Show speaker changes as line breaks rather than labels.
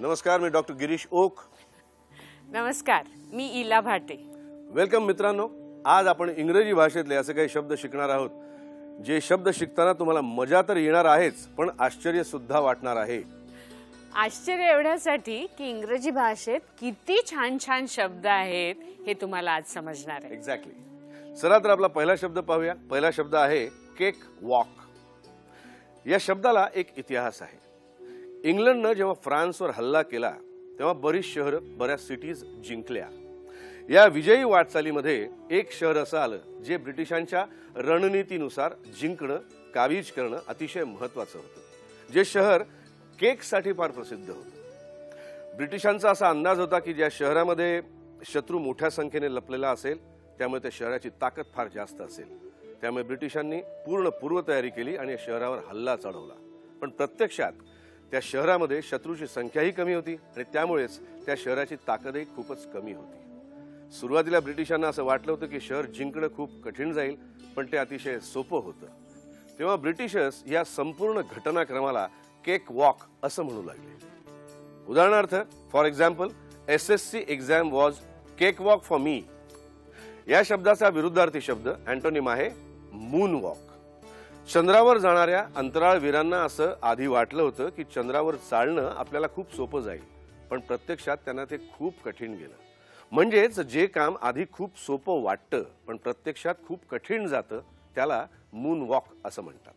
नमस्कार मी doctor Girish okay.
नमस्कार मी इला Bhate.
Welcome मित्रांनो आज आपण इंग्रजी भाषेतले असे काही शब्द शिकणार आहोत. जे शब्द शिकताना तुम्हाला मजा तर येणार आहेच पण आश्चर्य सुद्धा वाटणार आहे.
आश्चर्य एवढ्यासाठी की इंग्रजी भाषेत किती छान छान शब्द आहेत हे तुम्हाला आज समजणार आहे.
एक्झॅक्टली चला तर आपला पहिला शब्द पाहूया. पहिला शब्द आहे केक वॉक. या शब्दाला एक इतिहास आहे. इंग्लंडनं जेव्हा फ्रान्सवर हल्ला केला तेव्हा बरीच शहरं बऱ्याच सिटीज जिंकल्या. या विजयी वाटचालीमध्ये एक शहर असं आलं जे ब्रिटिशांच्या रणनीतीनुसार जिंकणं काबीज करणं अतिशय महत्वाचं होतं. जे शहर केकसाठी फार प्रसिद्ध होतं. ब्रिटिशांचा असा अंदाज होता की ज्या शहरामध्ये शत्रू मोठ्या संख्येने लपलेला असेल त्यामुळे त्या शहराची ताकद फार जास्त असेल. त्यामुळे ब्रिटिशांनी पूर्ण पूर्वतयारी केली आणि या शहरावर हल्ला चढवला. पण प्रत्यक्षात त्या शहरामध्ये शत्रूची संख्याही कमी होती आणि त्यामुळेच त्या शहराची ताकदही खूपच कमी होती. सुरुवातीला ब्रिटिशांना असं वाटलं होतं की शहर जिंकणं खूप कठीण जाईल पण ते अतिशय सोपं होतं. तेव्हा ब्रिटिशर्स या संपूर्ण घटनाक्रमाला केक वॉक असं म्हणू लागले. उदाहरणार्थ for example S S C exam was cake walk for me. या शब्दाचा विरुद्धार्थी शब्द अँटोनिम आहे मून वॉक. चंद्रावर जाणाऱ्या अंतराळवीरांना असं आधी वाटलं होतं की चंद्रावर चालणं आपल्याला खूप सोपं जाईल पण प्रत्यक्षात त्यांना ते खूप कठीण गेलं. म्हणजेच जे काम आधी खूप सोपं वाटतं पण प्रत्यक्षात खूप कठीण जातं त्याला मून वॉक असं म्हणतात.